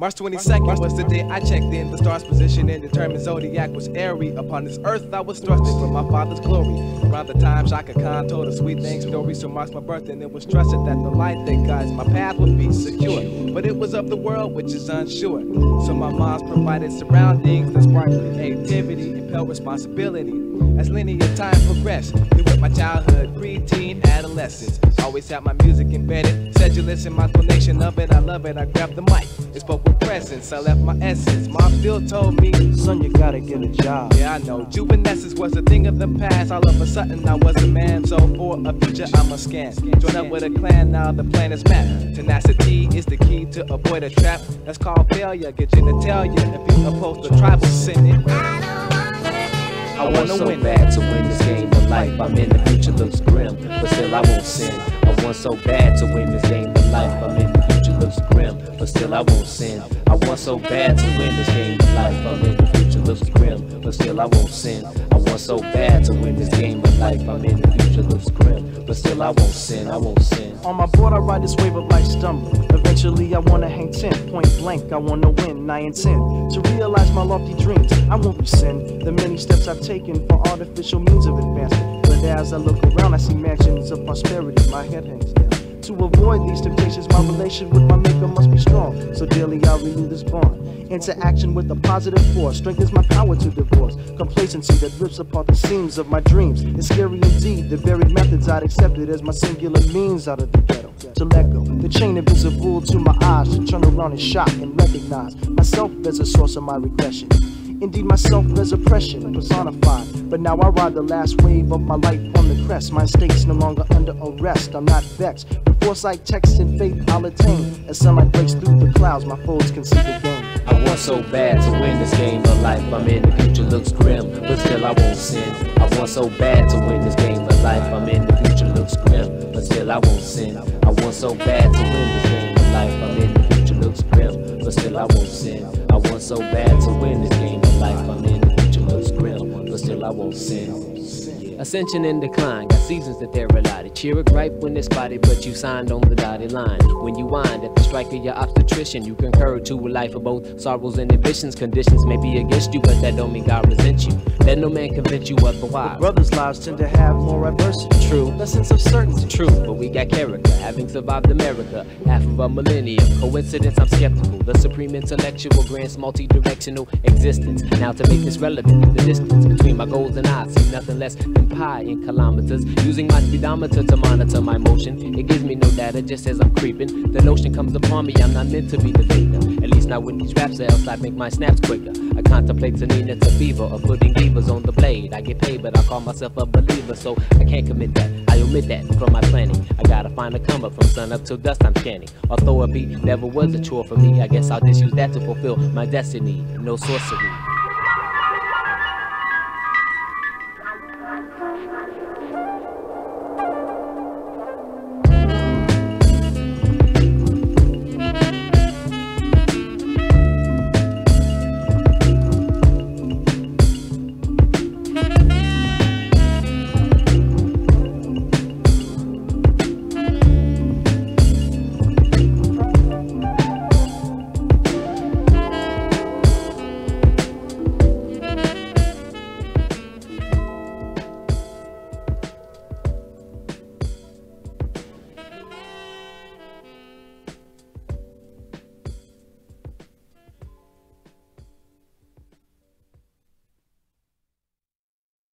March 22nd was the day I checked in. The star's position and determined zodiac was airy. Upon this earth, I was thrusted from my father's glory. Around the time Chaka Khan told a sweet thing story, so marks my birth, and it was trusted that the light that guides my path would be secure. But it was of the world which is unsure. So my mom's provided surroundings that spark creativity, impel responsibility. As linear time progressed, through my childhood, preteen, adolescence. Always had my music embedded. You listen, my explanation of it, I love it. I grabbed the mic, it spoke presence. I left my essence. My still told me, Son, you gotta get a job. yeah, I know. Juvenescence was a thing of the past. All of a sudden, I was a man. So for a future, I'm a scan. Join up with a clan, now the plan is mapped. Tenacity is the key to avoid a trap. That's called failure. Get you to tell you if you oppose the tribal sin. I want so bad to win this game of life. I'm in the future looks grim, but still I won't sin. I want so bad to win this game of life. I'm in the future looks grim, but still I won't sin. I want so bad to win this game of life. I'm in the future looks grim, but still I won't sin. I want so bad to win this game of life. I'm in the future looks grim, but still I won't sin. I won't sin. On my board, I ride this wave of life stumbling. Eventually, I wanna hang 10, point blank. I wanna win. I intend to realize my lofty dreams. I won't rescind the many steps I've taken for artificial means of advancement. But as I look around, I see mansions of prosperity. My head hangs down. To avoid these temptations, my relation with my maker must be strong. So daily I renew this bond. Interaction with a positive force. strengthens my power to divorce. Complacency that rips apart the seams of my dreams. It's scary indeed. The very methods I'd accepted as my singular means out of the ghetto. To let go. The chain invisible to my eyes. To turn around and shock and recognize myself as a source of my regression. Indeed, myself as oppression personified. But now I ride the last wave of my life on the crest. My state's no longer under arrest. I'm not vexed. With foresight, text, and faith, I'll attain. As sunlight breaks through the clouds, my foes can see the game. I want so bad to win this game of life. I'm in the future looks grim, but still I won't sin. I want so bad to win this game of life. I'm in the future looks grim, but still I won't sin. I want so bad to win this game of life. I'm in the future looks grim, but still I won't sin. I want so bad to win this Ascension and decline, got seasons that they're allotted. Cheer it right when it's spotted, but you signed on the dotted line. When you wind at the strike of your obstetrician, you concur to a life of both sorrows and ambitions. Conditions may be against you, but that don't mean God resents you. Let no man convince you otherwise. Brothers' lives tend to have more adversity. True, A sense of certainty. true, but we got character. Having survived America, half of a millennium. Coincidence, I'm skeptical. The supreme intellectual grants multi-directional existence. Now to make this relevant, the distance between my goals and I see nothing less than pi in kilometers. Using my speedometer to monitor my motion, it gives me no data just as I'm creeping. The notion comes upon me, I'm not meant to be the victim. At least not with these raps, or else I make my snaps quicker. I contemplate Tanina to fever or putting divas on the blade. I get paid, but I call myself a believer, so I can't commit that. I omit that from my planning. I gotta find a come up from sun up till dust I'm scanning. Although a beat never was a chore for me, I guess I'll just use that to fulfill my destiny. No sorcery.